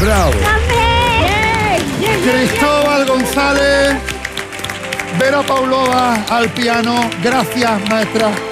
Bravo. Cristóbal González, Vera Paulova al piano. Gracias, maestra.